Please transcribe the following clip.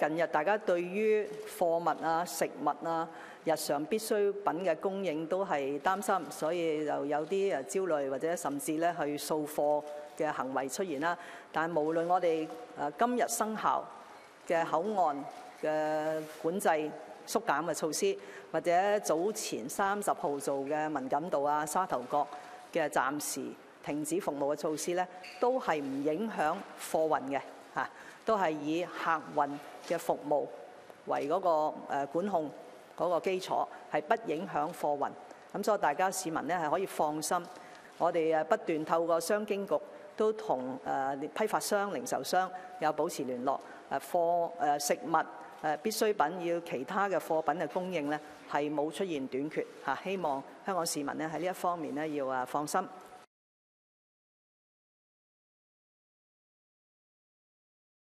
近日大家對於貨物啊、食物啊、日常必需品嘅供應都係擔心，所以就有啲誒焦慮或者甚至咧去掃貨嘅行為出現啦。但係無論我哋誒今日生效嘅口岸嘅管制縮減嘅措施，或者早前三十號做嘅敏感度啊、沙頭角嘅暫時停止服務嘅措施咧，都係唔影響貨運嘅嚇，都係以客運嘅服務為嗰個管控嗰個基礎，係不影響貨運。咁所以大家市民咧係可以放心，我哋誒不斷透過商經局都同誒批發商、零售商有保持聯絡。誒貨誒食物誒必需品要其他嘅貨品嘅供應咧係冇出現短缺嚇，希望香港市民咧喺呢一方面咧要誒放心。